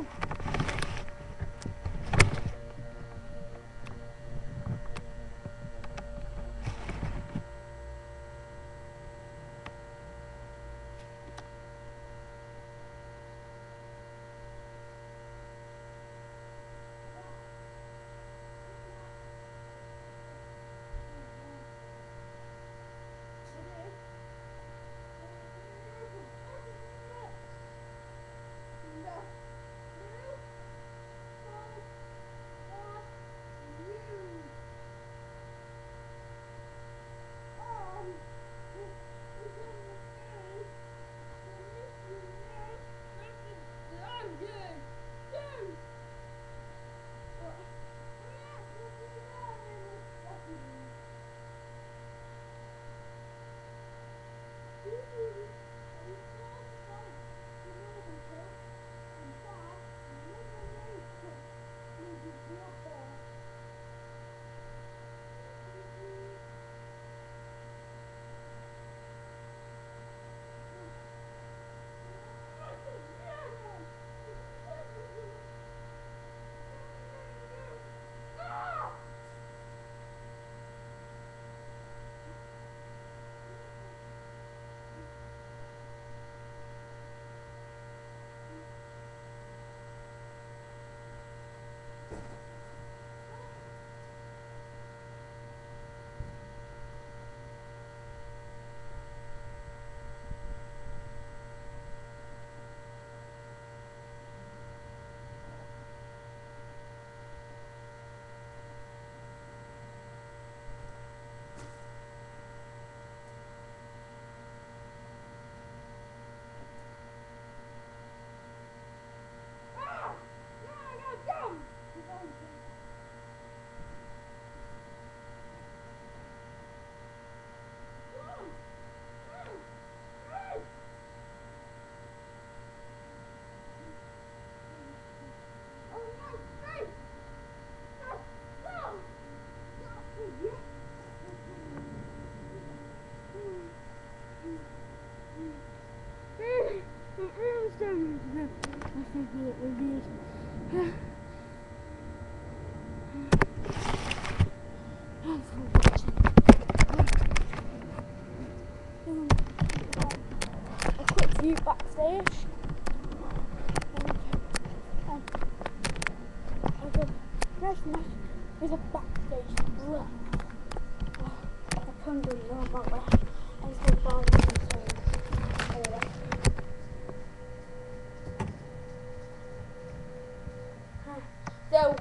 Woo! you backstage. And, and, and the next match is a backstage look. I couldn't do no about I'm it's the So